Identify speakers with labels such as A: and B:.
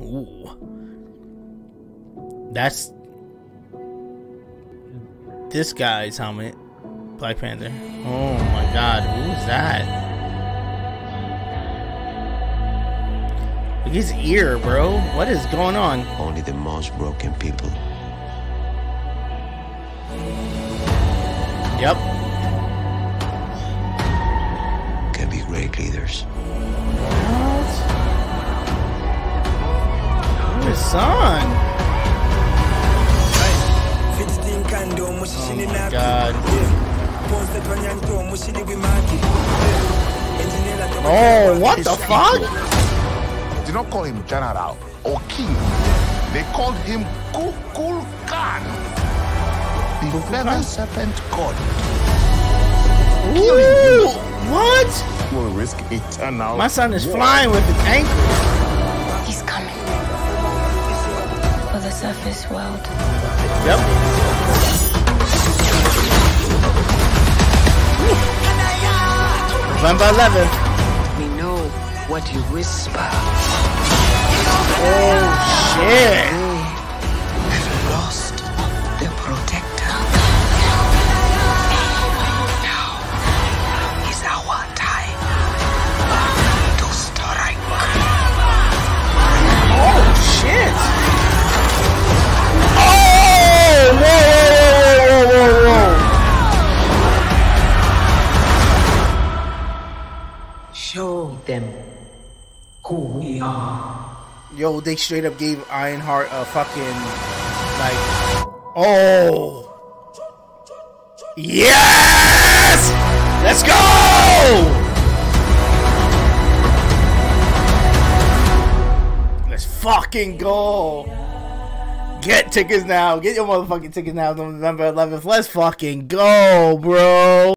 A: Ooh. That's this guy's helmet. Black Panther. Oh my god, who's that? Look at his ear, bro. What is going on?
B: Only the most broken people
A: Yep. Son. Oh my god. Oh, what the fuck?
C: They don't call him general or king. They called him Kukulkan, the feather serpent god.
A: Ooh, what?
C: Will risk eternal.
A: My son is
C: war.
A: flying with his ankle.
D: He's coming. For the world.
A: Yep. November 11th.
E: We know what you whisper.
A: Oh
E: Show them who we are.
A: Yo, they straight up gave Ironheart a fucking like Oh Yes! Let's go! Let's fucking go! Get tickets now. Get your motherfucking tickets now. November 11th. Let's fucking go, bro.